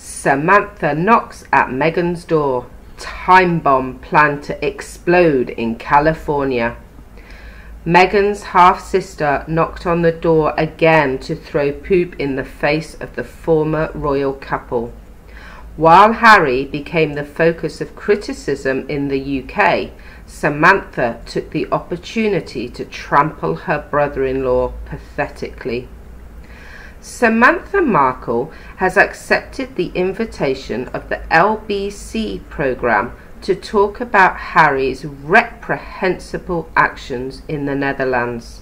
Samantha knocks at Meghan's door. Time bomb planned to explode in California. Meghan's half sister knocked on the door again to throw poop in the face of the former royal couple. While Harry became the focus of criticism in the UK, Samantha took the opportunity to trample her brother in law pathetically. Samantha Markle has accepted the invitation of the LBC programme to talk about Harry's reprehensible actions in the Netherlands.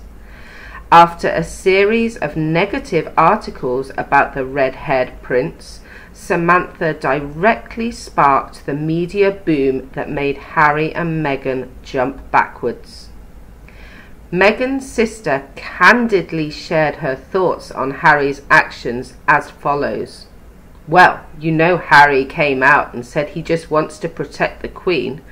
After a series of negative articles about the red-haired prince, Samantha directly sparked the media boom that made Harry and Meghan jump backwards. Meghan's sister candidly shared her thoughts on Harry's actions as follows. Well, you know Harry came out and said he just wants to protect the Queen.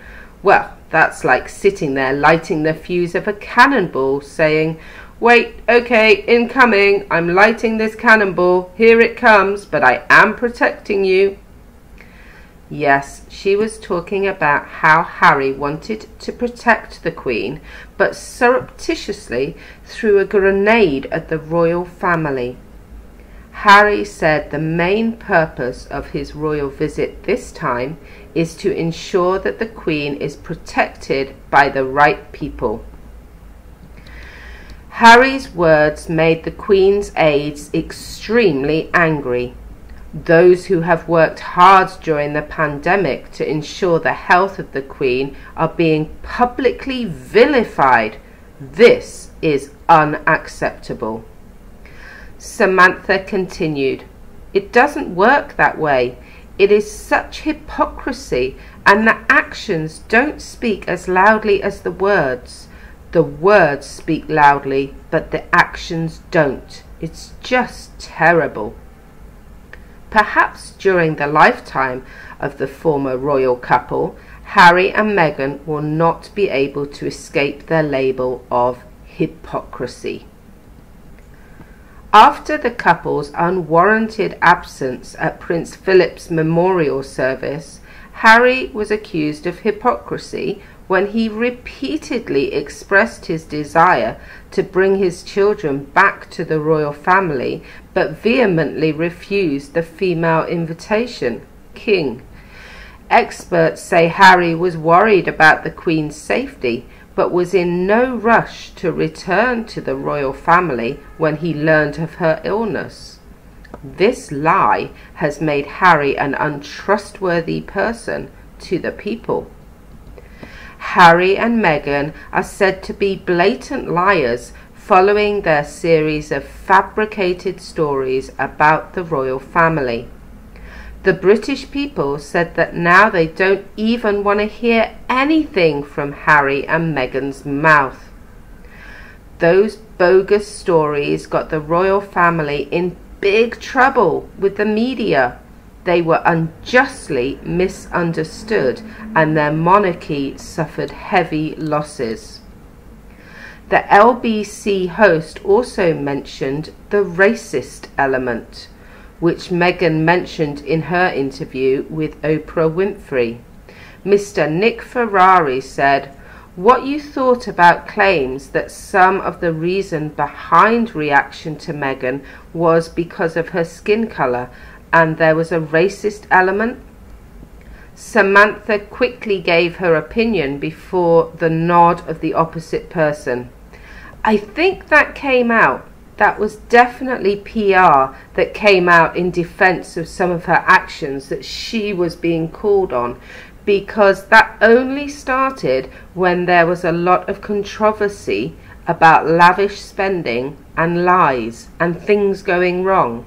Well, that's like sitting there lighting the fuse of a cannonball, saying, Wait, okay, incoming. I'm lighting this cannonball. Here it comes, but I am protecting you. Yes, she was talking about how Harry wanted to protect the Queen, but surreptitiously threw a grenade at the royal family. Harry said the main purpose of his royal visit this time is to ensure that the Queen is protected by the right people. Harry's words made the Queen's aides extremely angry. Those who have worked hard during the pandemic to ensure the health of the Queen are being publicly vilified. This is unacceptable. Samantha continued, It doesn't work that way. It is such hypocrisy, and the actions don't speak as loudly as the words. The words speak loudly, but the actions don't. It's just terrible. Perhaps during the lifetime of the former royal couple, Harry and Meghan will not be able to escape their label of hypocrisy. After the couple's unwarranted absence at Prince Philip's memorial service, Harry was accused of hypocrisy when he repeatedly expressed his desire to bring his children back to the royal family but vehemently refused the female invitation, King. Experts say Harry was worried about the Queen's safety but was in no rush to return to the royal family when he learned of her illness. This lie has made Harry an untrustworthy person to the people. Harry and Meghan are said to be blatant liars following their series of fabricated stories about the royal family. The British people said that now they don't even want to hear anything from Harry and Meghan's mouth. Those bogus stories got the royal family in big trouble with the media they were unjustly misunderstood and their monarchy suffered heavy losses. The LBC host also mentioned the racist element, which Meghan mentioned in her interview with Oprah Winfrey. Mr. Nick Ferrari said, what you thought about claims that some of the reason behind reaction to Meghan was because of her skin colour and there was a racist element. Samantha quickly gave her opinion before the nod of the opposite person. I think that came out. That was definitely PR that came out in defense of some of her actions that she was being called on because that only started when there was a lot of controversy about lavish spending and lies and things going wrong.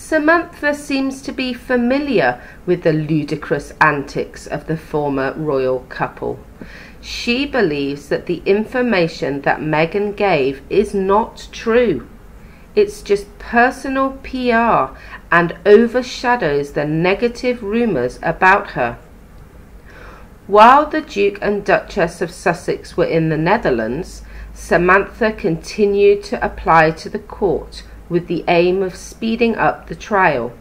Samantha seems to be familiar with the ludicrous antics of the former royal couple. She believes that the information that Meghan gave is not true. It's just personal PR and overshadows the negative rumours about her. While the Duke and Duchess of Sussex were in the Netherlands, Samantha continued to apply to the court with the aim of speeding up the trial.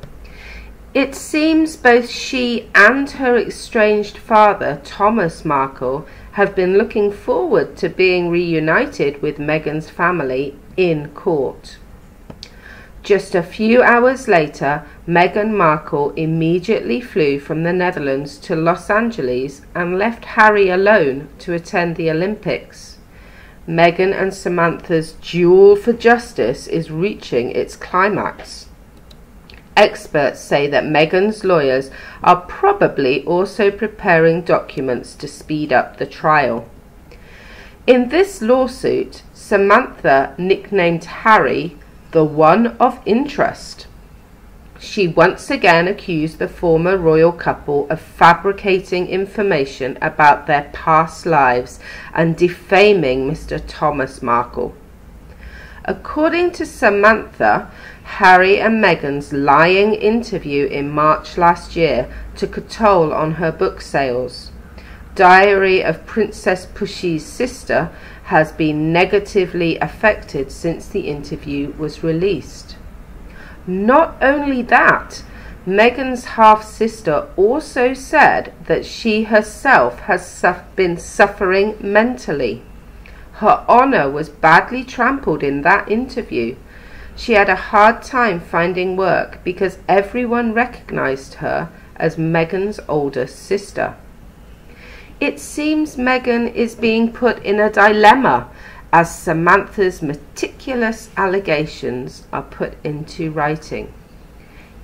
It seems both she and her estranged father, Thomas Markle, have been looking forward to being reunited with Meghan's family in court. Just a few hours later, Meghan Markle immediately flew from the Netherlands to Los Angeles and left Harry alone to attend the Olympics. Meghan and Samantha's duel for justice is reaching its climax. Experts say that Meghan's lawyers are probably also preparing documents to speed up the trial. In this lawsuit, Samantha nicknamed Harry the one of interest. She once again accused the former royal couple of fabricating information about their past lives and defaming Mr. Thomas Markle. According to Samantha, Harry and Meghan's lying interview in March last year took a toll on her book sales. Diary of Princess Pushy's Sister has been negatively affected since the interview was released. Not only that, Meghan's half sister also said that she herself has been suffering mentally. Her honour was badly trampled in that interview. She had a hard time finding work because everyone recognised her as Meghan's older sister. It seems Meghan is being put in a dilemma as Samantha's meticulous allegations are put into writing.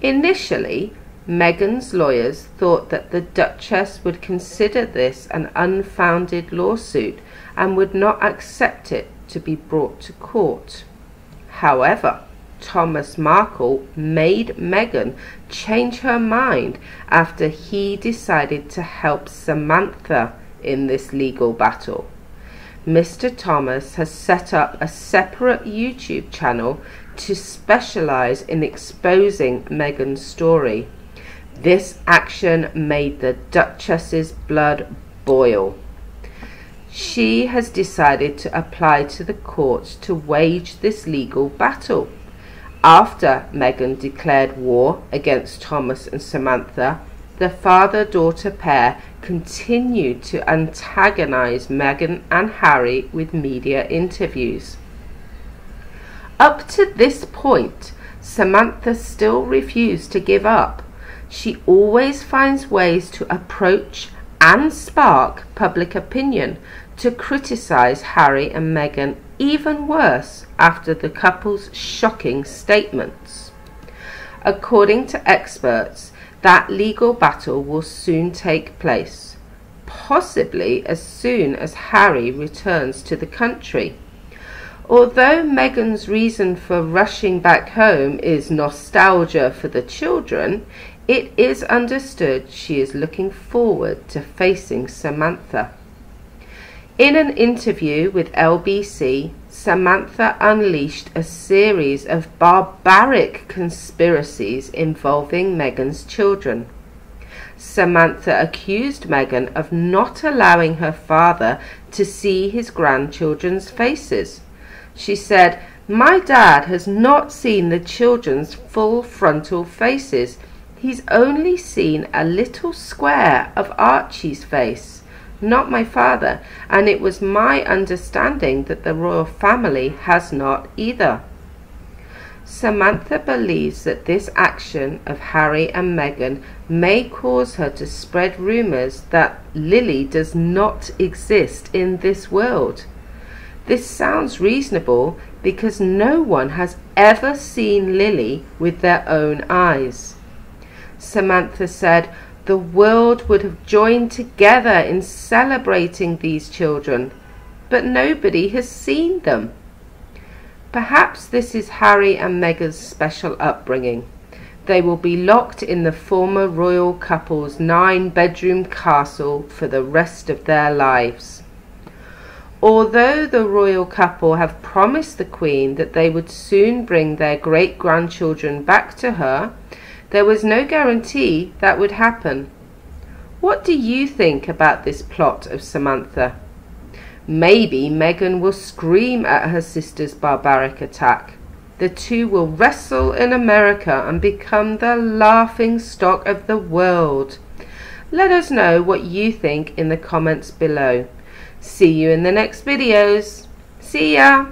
Initially, Meghan's lawyers thought that the Duchess would consider this an unfounded lawsuit and would not accept it to be brought to court. However, Thomas Markle made Meghan change her mind after he decided to help Samantha in this legal battle. Mr. Thomas has set up a separate YouTube channel to specialize in exposing Meghan's story. This action made the Duchess's blood boil. She has decided to apply to the courts to wage this legal battle. After Meghan declared war against Thomas and Samantha, the father daughter pair continued to antagonize Meghan and Harry with media interviews. Up to this point, Samantha still refused to give up. She always finds ways to approach and spark public opinion to criticize Harry and Meghan even worse after the couple's shocking statements. According to experts, that legal battle will soon take place, possibly as soon as Harry returns to the country. Although Meghan's reason for rushing back home is nostalgia for the children, it is understood she is looking forward to facing Samantha. In an interview with LBC, Samantha unleashed a series of barbaric conspiracies involving Meghan's children. Samantha accused Meghan of not allowing her father to see his grandchildren's faces. She said, My dad has not seen the children's full frontal faces. He's only seen a little square of Archie's face not my father, and it was my understanding that the royal family has not either. Samantha believes that this action of Harry and Meghan may cause her to spread rumours that Lily does not exist in this world. This sounds reasonable because no one has ever seen Lily with their own eyes. Samantha said, the world would have joined together in celebrating these children, but nobody has seen them. Perhaps this is Harry and Meghan's special upbringing. They will be locked in the former royal couple's nine bedroom castle for the rest of their lives. Although the royal couple have promised the Queen that they would soon bring their great grandchildren back to her, there was no guarantee that would happen. What do you think about this plot of Samantha? Maybe Meghan will scream at her sister's barbaric attack. the two will wrestle in America and become the laughing stock of the world. Let us know what you think in the comments below. See you in the next videos. See ya!